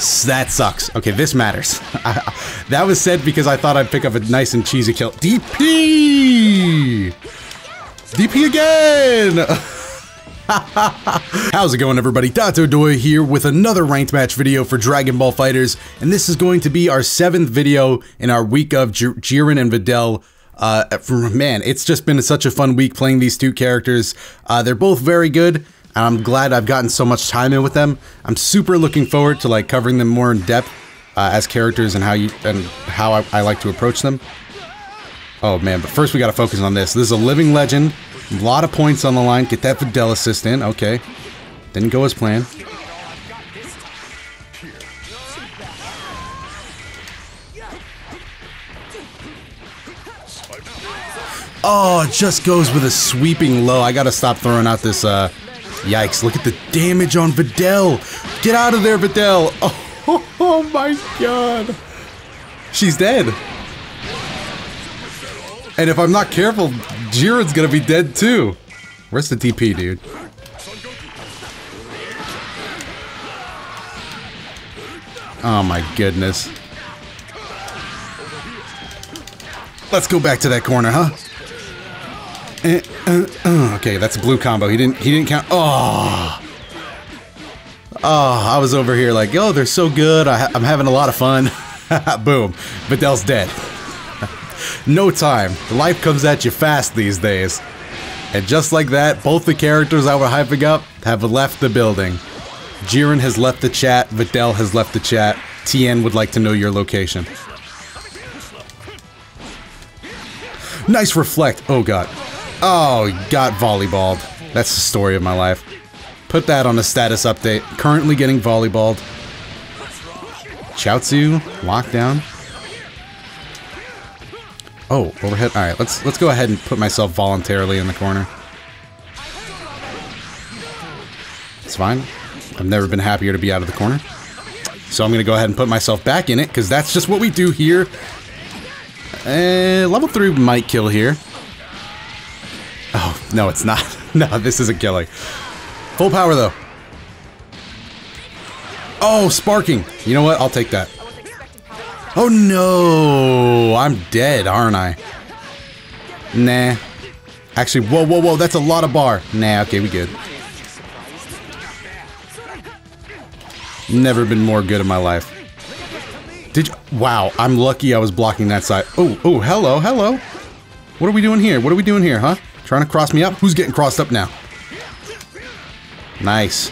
That sucks. Okay, this matters. that was said because I thought I'd pick up a nice and cheesy kill. DP! DP again! How's it going everybody? Dotodoya here with another ranked match video for Dragon Ball FighterZ, and this is going to be our seventh video in our week of J Jiren and Videl. Uh, man, it's just been such a fun week playing these two characters. Uh, they're both very good, and I'm glad I've gotten so much time in with them. I'm super looking forward to like covering them more in depth uh, as characters and how you and how I, I like to approach them. Oh man, but first we gotta focus on this. This is a living legend. A lot of points on the line. Get that Videl assist in. Okay. Didn't go as planned. Oh, it just goes with a sweeping low. I gotta stop throwing out this, uh... Yikes, look at the damage on Videl! Get out of there, Videl! Oh, oh my god! She's dead! And if I'm not careful, Jiren's gonna be dead too. Where's the DP, dude? Oh my goodness. Let's go back to that corner, huh? Uh, uh, uh. Okay, that's a blue combo. He didn't. He didn't count. Oh. Oh, I was over here like, oh, they're so good. I am having a lot of fun. Boom. Videl's dead. no time. Life comes at you fast these days. And just like that, both the characters I were hyping up have left the building. Jiren has left the chat, Videl has left the chat. Tien would like to know your location. Nice reflect. Oh god. Oh, got volleyballed. That's the story of my life. Put that on a status update. Currently getting volleyballed. Chaozu, lockdown. Oh, overhead. All right, let's let's go ahead and put myself voluntarily in the corner. It's fine. I've never been happier to be out of the corner. So I'm gonna go ahead and put myself back in it because that's just what we do here. Uh, level three might kill here. No, it's not. no, this isn't killing. Full power though. Oh, sparking. You know what? I'll take that. Oh no! I'm dead, aren't I? Nah. Actually, whoa, whoa, whoa, that's a lot of bar. Nah, okay, we good. Never been more good in my life. Did you? Wow, I'm lucky I was blocking that side. Oh, oh, hello, hello. What are we doing here? What are we doing here, huh? Trying to cross me up? Who's getting crossed up now? Nice.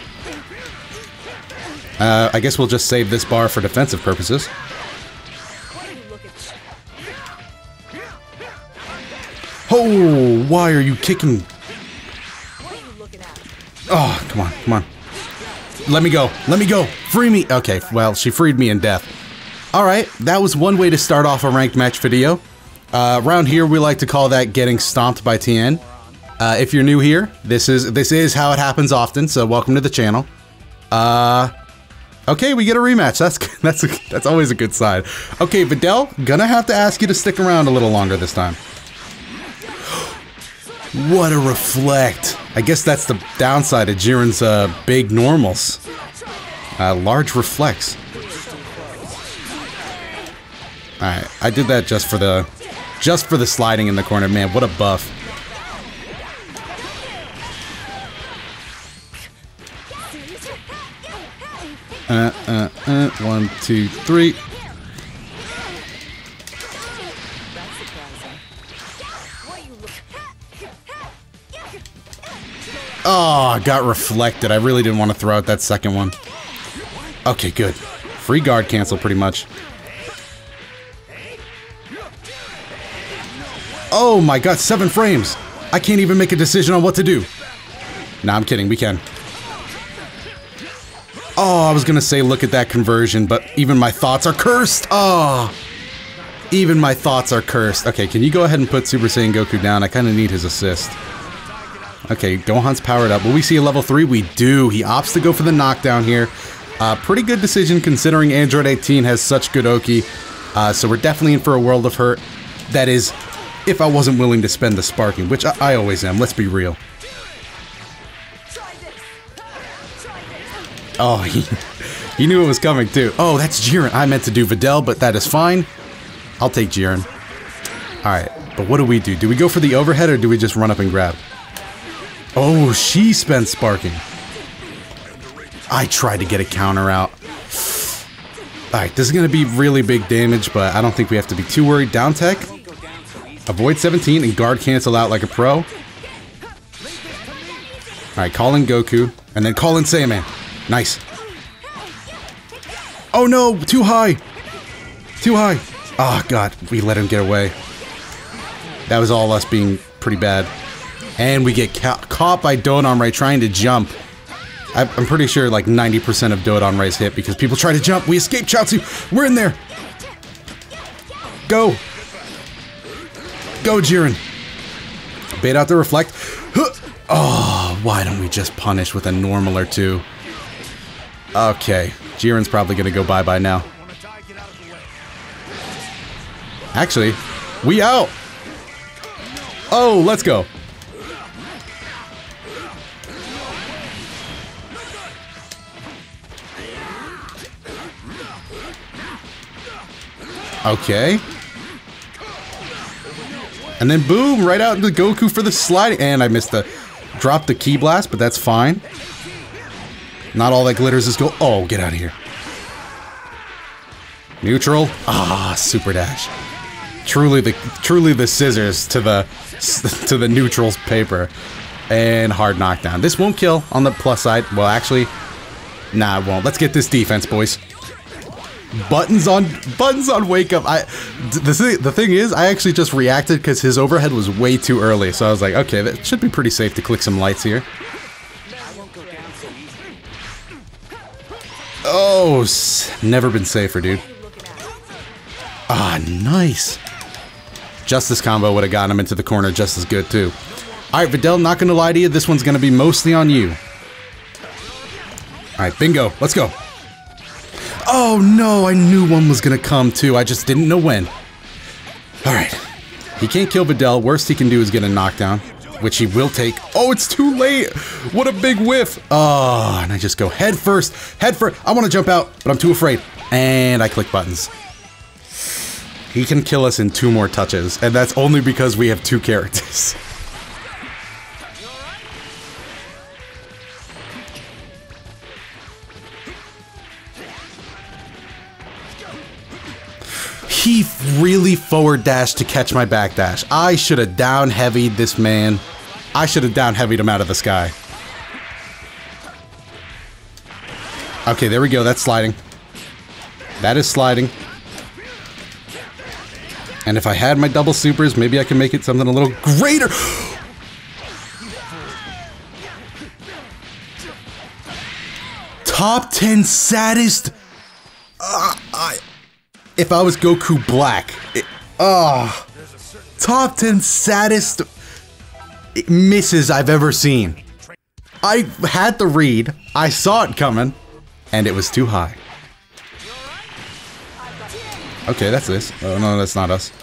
Uh, I guess we'll just save this bar for defensive purposes. Oh, why are you kicking? Oh, come on, come on. Let me go. Let me go. Free me. Okay, well, she freed me in death. All right, that was one way to start off a ranked match video. Uh, around here, we like to call that getting stomped by Tien. Uh, if you're new here, this is this is how it happens often. So welcome to the channel. Uh, okay, we get a rematch. That's that's a, that's always a good sign. Okay, Videl, gonna have to ask you to stick around a little longer this time. What a reflect. I guess that's the downside of Jiren's uh, big normals. Uh, large reflects. Alright, I did that just for the just for the sliding in the corner. Man, what a buff. Uh, uh, uh, one, two, three. Oh, I got reflected. I really didn't want to throw out that second one. Okay, good. Free guard cancel, pretty much. Oh my god, seven frames! I can't even make a decision on what to do. Nah, I'm kidding, we can. Oh, I was gonna say look at that conversion, but even my thoughts are cursed! Oh! Even my thoughts are cursed. Okay, can you go ahead and put Super Saiyan Goku down? I kinda need his assist. Okay, Gohan's powered up. Will we see a level 3? We do. He opts to go for the knockdown here. Uh, pretty good decision considering Android 18 has such good Oki. Uh, so we're definitely in for a world of hurt. That is, if I wasn't willing to spend the sparking, which I, I always am, let's be real. Oh, he, he knew it was coming too. Oh, that's Jiren. I meant to do Videl, but that is fine. I'll take Jiren. Alright, but what do we do? Do we go for the overhead or do we just run up and grab? Oh, she spent sparking. I tried to get a counter out. Alright, this is going to be really big damage, but I don't think we have to be too worried. Down tech. Avoid 17 and guard cancel out like a pro. Alright, call in Goku. And then call in Saiyaman. Nice. Oh no, too high. Too high. Oh god, we let him get away. That was all us being pretty bad. And we get ca caught by Dodon Ray trying to jump. I I'm pretty sure like 90% of Dodon Ray's hit because people try to jump. We escape Chaozu. We're in there. Go. Go, Jiren. Bait out the reflect. Oh, why don't we just punish with a normal or two? Okay, Jiren's probably gonna go bye-bye now. Actually, we out! Oh, let's go. Okay. And then boom, right out into Goku for the sliding. And I missed the drop the key blast, but that's fine. Not all that glitters is gold. Oh, get out of here. Neutral. Ah, super dash. Truly the truly the scissors to the to the neutral's paper. And hard knockdown. This won't kill on the plus side. Well, actually, nah, it won't. Let's get this defense, boys buttons on buttons on wake up i the thing, the thing is i actually just reacted because his overhead was way too early so i was like okay that should be pretty safe to click some lights here oh never been safer dude ah nice justice combo would have gotten him into the corner just as good too all right videl not gonna lie to you this one's gonna be mostly on you all right bingo let's go Oh no, I knew one was gonna come too. I just didn't know when. Alright. He can't kill Videl. Worst he can do is get a knockdown, which he will take. Oh, it's too late. What a big whiff. Oh, and I just go head first. Head first. I want to jump out, but I'm too afraid. And I click buttons. He can kill us in two more touches, and that's only because we have two characters. He really forward dashed to catch my back dash. I should have down heavied this man. I should have down heavied him out of the sky. Okay, there we go. That's sliding. That is sliding. And if I had my double supers, maybe I can make it something a little greater. Top 10 saddest. Uh, if I was Goku Black. oh, top 10 saddest misses I've ever seen. I had the read, I saw it coming, and it was too high. Okay, that's this. Oh no, that's not us.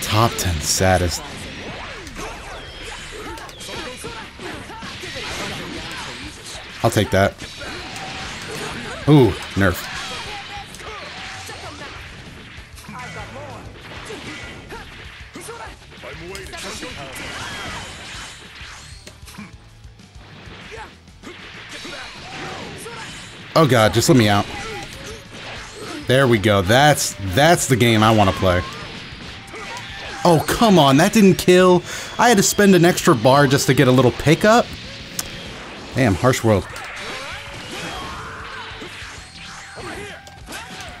Top 10 saddest. I'll take that. Ooh, nerf. Oh god, just let me out. There we go. That's that's the game I want to play. Oh, come on. That didn't kill. I had to spend an extra bar just to get a little pickup. Damn, harsh world.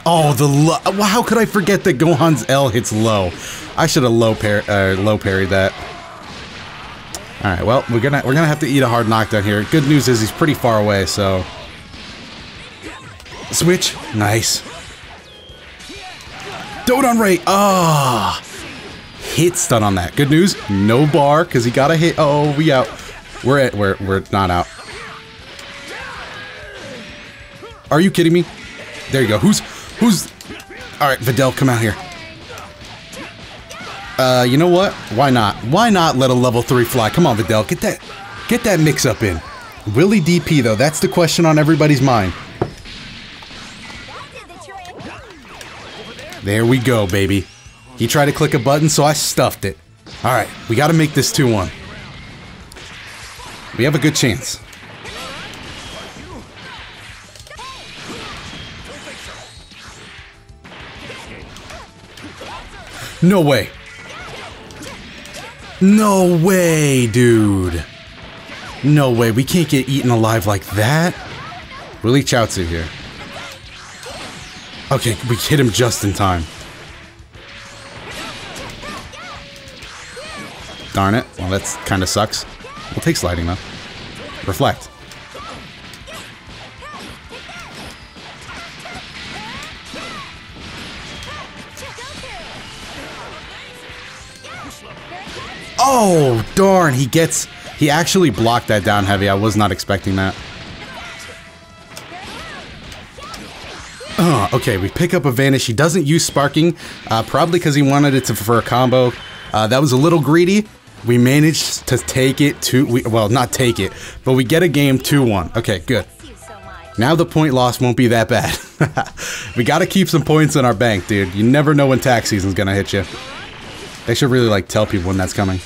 Oh, the low. How could I forget that Gohan's L hits low? I should have low par uh, low parried that. All right, well, we're gonna we're gonna have to eat a hard knockdown here. Good news is he's pretty far away, so switch, nice. Dodon Ray, ah, oh. hit stun on that. Good news, no bar because he got a hit. Oh, we out. We're at we're we're not out. Are you kidding me? There you go. Who's, who's... Alright, Videl, come out here. Uh, you know what? Why not? Why not let a level 3 fly? Come on, Videl, get that get that mix up in. Willie DP though, that's the question on everybody's mind. There we go, baby. He tried to click a button, so I stuffed it. Alright, we gotta make this 2-1. We have a good chance. No way. No way, dude. No way. We can't get eaten alive like that. Willie Chaozu here. Okay, we hit him just in time. Darn it. Well, that's kind of sucks. We'll take sliding, though. Reflect. Oh, darn. He gets... He actually blocked that down heavy. I was not expecting that. Uh, okay, we pick up a Vanish. He doesn't use Sparking, uh, probably because he wanted it to, for a combo. Uh, that was a little greedy. We managed to take it to... We, well, not take it, but we get a game 2-1. Okay, good. Now the point loss won't be that bad. we gotta keep some points in our bank, dude. You never know when tax season's gonna hit you. They should really, like, tell people when that's coming.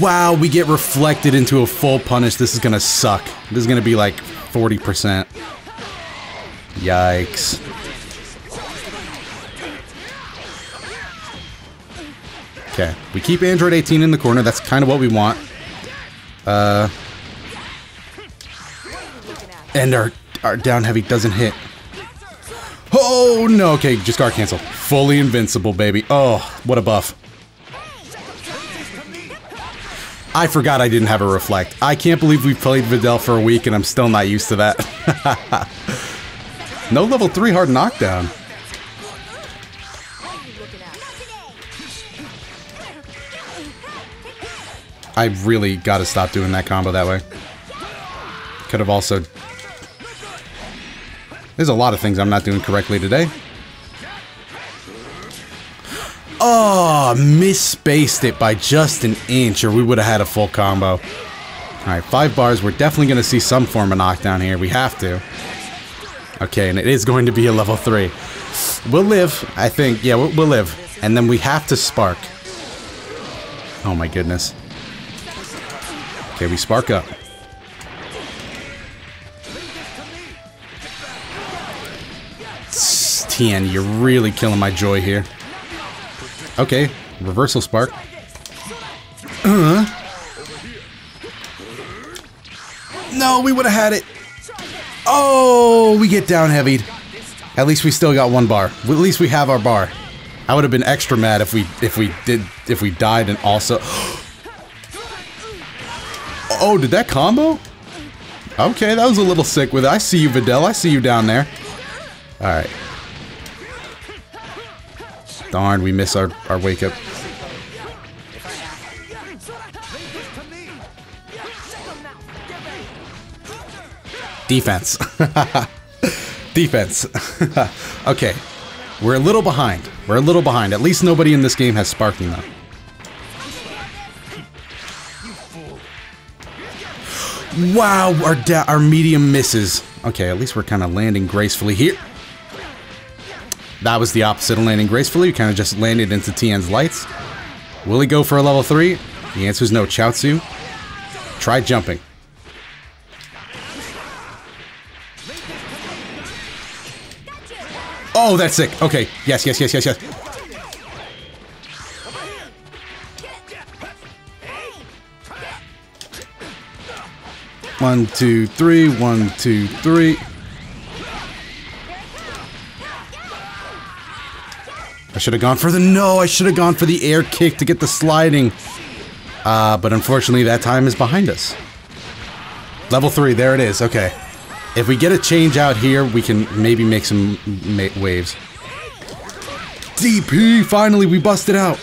Wow, we get reflected into a full punish. This is gonna suck. This is gonna be like 40%. Yikes. Okay, we keep Android 18 in the corner. That's kind of what we want. Uh, and our, our down heavy doesn't hit. Oh, no. Okay, just guard cancel. Fully invincible, baby. Oh, what a buff. I forgot I didn't have a reflect. I can't believe we played Videl for a week and I'm still not used to that. no level 3 hard knockdown. I really got to stop doing that combo that way. Could have also... There's a lot of things I'm not doing correctly today. Oh, misspaced it by just an inch or we would have had a full combo. Alright, five bars. We're definitely going to see some form of knockdown here. We have to. Okay, and it is going to be a level 3. We'll live, I think. Yeah, we'll, we'll live. And then we have to spark. Oh my goodness. Okay, we spark up. Tien, you're really killing my joy here. Okay, reversal spark. Uh. No, we would have had it. Oh, we get down heavied. At least we still got one bar. At least we have our bar. I would have been extra mad if we if we did if we died and also Oh, did that combo? Okay, that was a little sick with it. I see you, Videl. I see you down there. Alright. Darn, we miss our, our wake up. Defense. Defense. okay. We're a little behind. We're a little behind. At least nobody in this game has sparking though. Wow, our our medium misses. Okay, at least we're kind of landing gracefully here. That was the opposite of landing gracefully. We kind of just landed into Tien's lights. Will he go for a level 3? The answer is no. Chaozu, try jumping. Oh, that's sick. Okay. Yes, yes, yes, yes, yes. One, two, three. One, two, three. I should have gone for the no. I should have gone for the air kick to get the sliding. Uh, but unfortunately, that time is behind us. Level three. There it is. Okay. If we get a change out here, we can maybe make some ma waves. DP! Finally, we busted out.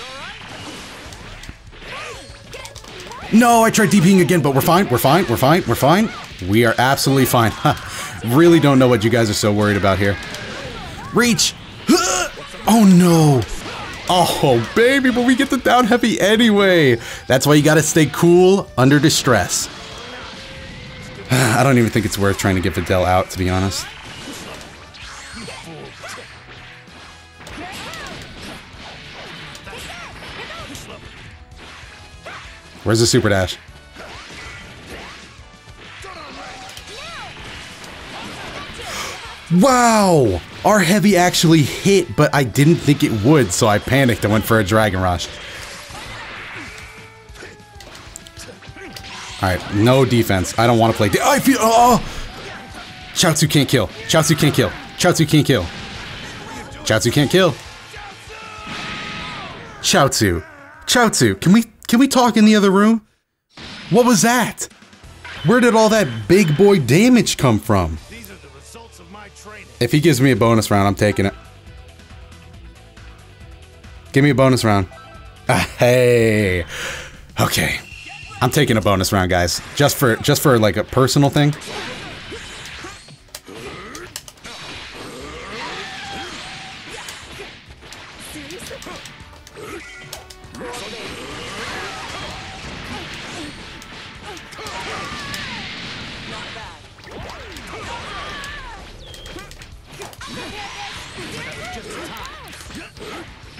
No, I tried DPing again, but we're fine, we're fine, we're fine, we're fine. We are absolutely fine. Really don't know what you guys are so worried about here. Reach! Oh no! Oh, baby, but we get the down heavy anyway. That's why you gotta stay cool under distress. I don't even think it's worth trying to get Videl out, to be honest. Where's the super dash? Wow! Our heavy actually hit, but I didn't think it would, so I panicked and went for a Dragon Rush. Alright, no defense. I don't want to play. I feel. Oh, oh! Chaozu can't kill. Chaozu can't kill. Chaozu can't kill. Chaozu can't kill. Chaozu. Chaozu, can we can we talk in the other room? What was that? Where did all that big boy damage come from? If he gives me a bonus round, I'm taking it. Give me a bonus round. Hey. Okay. I'm taking a bonus round, guys. Just for just for like a personal thing.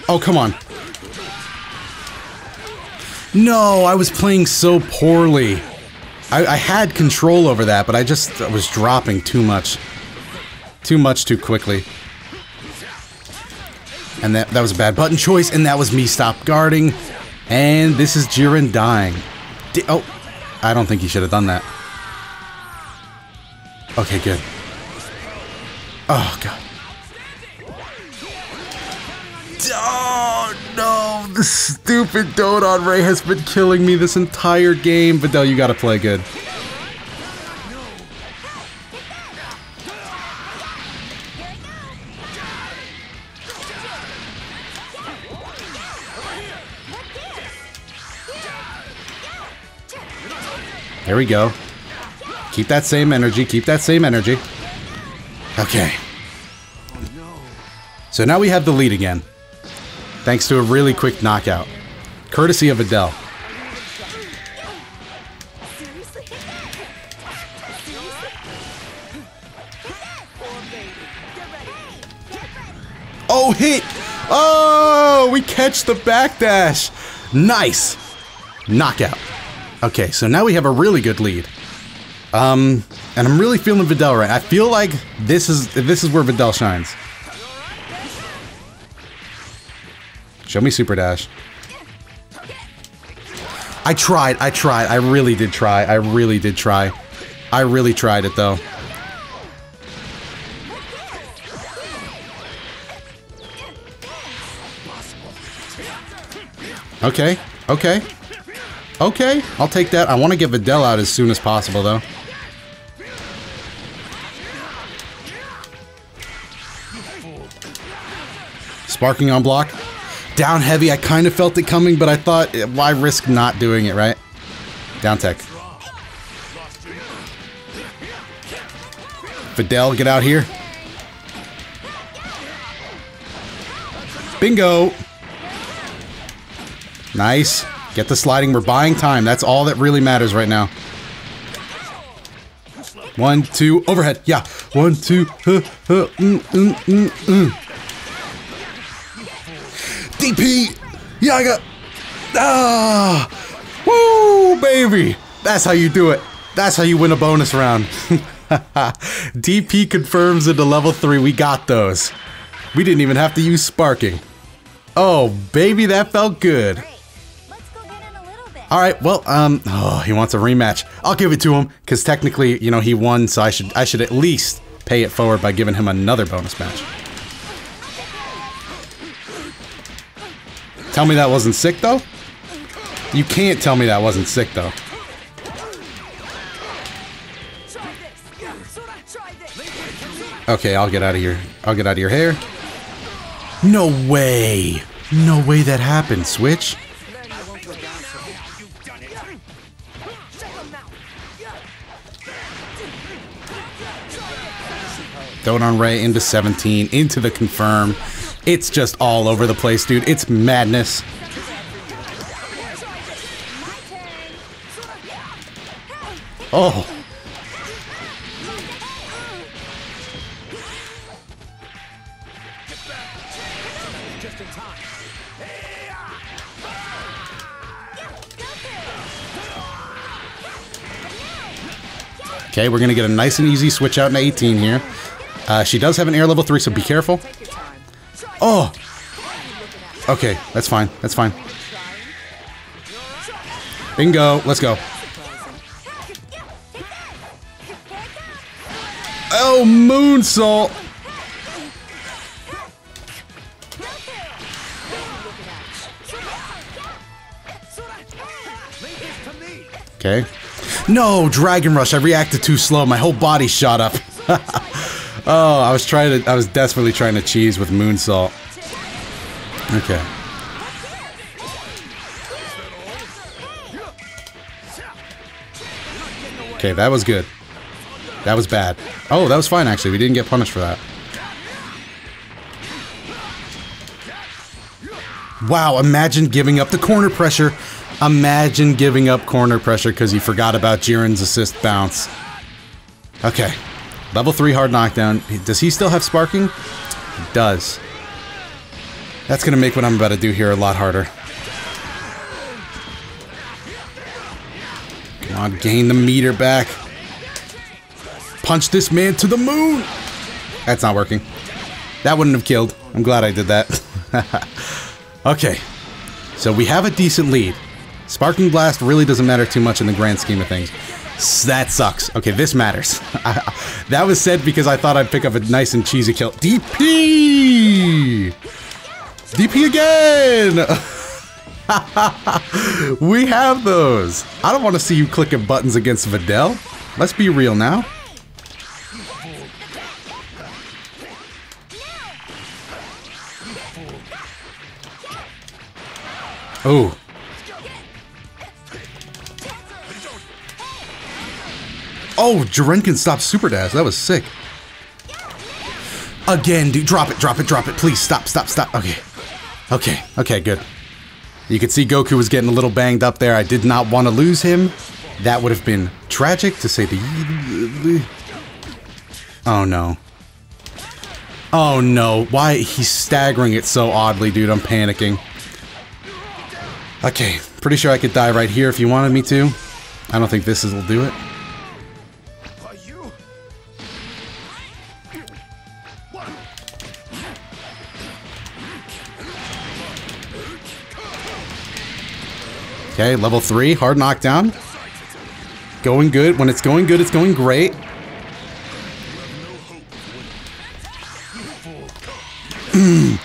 Oh, come on. No, I was playing so poorly. I, I, had control over that, but I just I was dropping too much. Too much too quickly. And that, that was a bad button choice, and that was me stop guarding. And this is Jiren dying. Oh, I don't think he should have done that. Okay, good. Oh, God. Oh no, the stupid Dodon Ray has been killing me this entire game. Videl, you gotta play good. There we go. Keep that same energy, keep that same energy. Okay. So now we have the lead again thanks to a really quick knockout, courtesy of Videl. Oh, hit! Oh, we catch the backdash. Nice. Knockout. Okay, so now we have a really good lead. Um, and I'm really feeling Videl right. I feel like this is this is where Videl shines. Show me Super Dash. I tried, I tried, I really did try, I really did try. I really tried it though. Okay, okay. Okay, I'll take that. I want to get Videl out as soon as possible though. Sparking on block down heavy. I kind of felt it coming, but I thought, why risk not doing it, right? Down tech. Videl, get out here. Bingo. Nice. Get the sliding. We're buying time. That's all that really matters right now. One, two, overhead. Yeah. One, two, mm, mm, mm, mm. DP! Yaga! Ah! Woo, baby! That's how you do it. That's how you win a bonus round. DP confirms into level 3. We got those. We didn't even have to use sparking. Oh, baby, that felt good. Alright, well, um, oh, he wants a rematch. I'll give it to him, because technically, you know, he won, so I should I should at least pay it forward by giving him another bonus match. Tell me that wasn't sick, though? You can't tell me that wasn't sick, though. Okay, I'll get out of here. I'll get out of your hair. No way! No way that happened, Switch. Throw it on Ray into 17, into the confirm. It's just all over the place, dude. It's madness. Oh. Okay, we're going to get a nice and easy switch out in 18 here. Uh, she does have an air level 3, so be careful. Oh! Okay, that's fine. That's fine. Bingo. Let's go. Oh, moonsault! Okay. No, Dragon Rush. I reacted too slow. My whole body shot up. oh, I was trying to. I was desperately trying to cheese with Moonsault. Okay. Okay, that was good. That was bad. Oh, that was fine, actually. We didn't get punished for that. Wow, imagine giving up the corner pressure. Imagine giving up corner pressure because you forgot about Jiren's assist bounce. Okay. Level 3 hard knockdown. Does he still have sparking? He does. That's going to make what I'm about to do here a lot harder. Come on, gain the meter back. Punch this man to the moon! That's not working. That wouldn't have killed. I'm glad I did that. okay. So we have a decent lead. Sparking Blast really doesn't matter too much in the grand scheme of things. That sucks. Okay, this matters. that was said because I thought I'd pick up a nice and cheesy kill. DP! DP again! we have those. I don't want to see you clicking buttons against Videl. Let's be real now. Oh. Oh, Jiren can stop Super Dash. That was sick. Again, dude. Drop it, drop it, drop it. Please, stop, stop, stop. Okay. Okay, okay, good. You could see Goku was getting a little banged up there. I did not want to lose him. That would have been tragic, to say the... Oh, no. Oh, no. Why? He's staggering it so oddly, dude. I'm panicking. Okay, pretty sure I could die right here if you wanted me to. I don't think this will do it. Okay, level 3, hard knockdown. Going good. When it's going good, it's going great.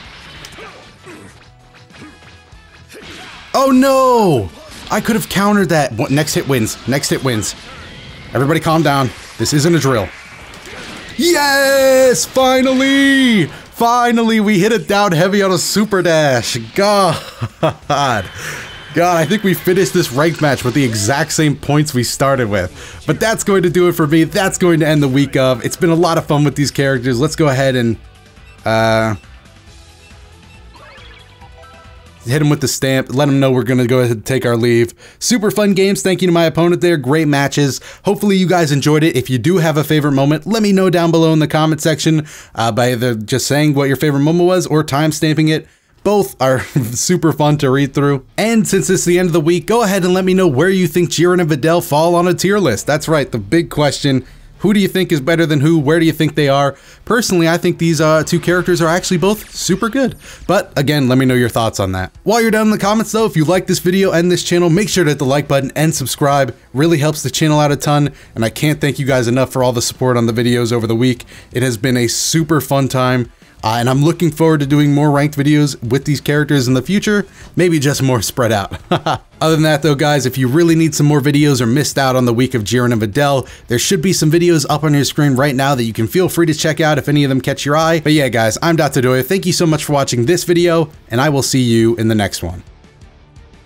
Oh no! I could have countered that. Next hit wins. Next hit wins. Everybody calm down. This isn't a drill. Yes! Finally! Finally, we hit it down heavy on a super dash. God. God, I think we finished this ranked match with the exact same points we started with. But that's going to do it for me. That's going to end the week of. It's been a lot of fun with these characters. Let's go ahead and uh, hit him with the stamp, let him know we're going to go ahead and take our leave. Super fun games. Thank you to my opponent there. Great matches. Hopefully you guys enjoyed it. If you do have a favorite moment, let me know down below in the comment section uh, by either just saying what your favorite moment was or time stamping it. Both are super fun to read through. And since it's the end of the week, go ahead and let me know where you think Jiren and Videl fall on a tier list. That's right, the big question who do you think is better than who? Where do you think they are? Personally, I think these uh, two characters are actually both super good. But again, let me know your thoughts on that. While you're down in the comments though, if you like this video and this channel, make sure to hit the like button and subscribe. Really helps the channel out a ton. And I can't thank you guys enough for all the support on the videos over the week. It has been a super fun time. Uh, and I'm looking forward to doing more ranked videos with these characters in the future, maybe just more spread out. Other than that though guys, if you really need some more videos or missed out on the week of Jiren and Videl, there should be some videos up on your screen right now that you can feel free to check out if any of them catch your eye. But yeah guys, I'm Dotodoya, thank you so much for watching this video, and I will see you in the next one.